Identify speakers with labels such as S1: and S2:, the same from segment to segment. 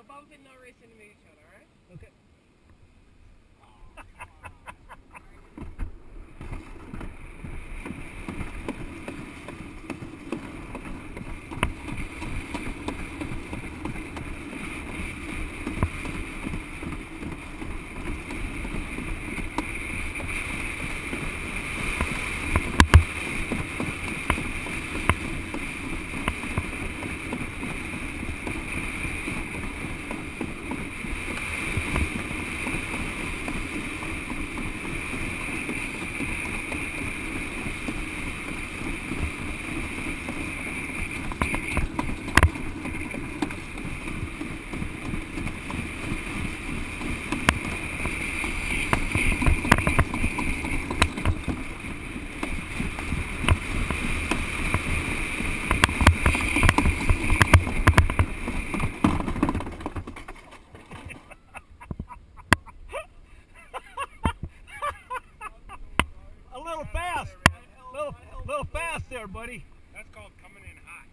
S1: About the no race animation, alright?
S2: Okay. There, buddy.
S3: That's called coming in hot.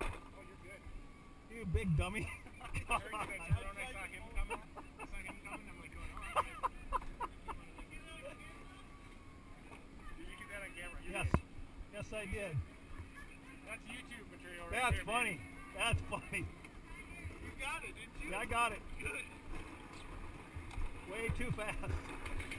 S3: oh, you're good.
S2: You big dummy.
S3: Very good. Jerome, I saw him coming. I saw him coming. I'm like going, oh. Did you get that on camera? You
S2: yes.
S3: did.
S2: Yes, I did.
S3: That's YouTube material right
S2: That's
S3: there,
S2: funny.
S3: baby.
S2: That's funny.
S3: You got it, didn't you?
S2: I got it.
S3: Good.
S2: Way too fast.